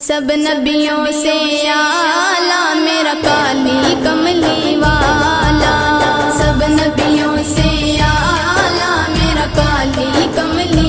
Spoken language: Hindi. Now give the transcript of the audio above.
सब नबियों से आला, मेरा काली कमली वाला। सब नबियों से आला, मेरा काली कमली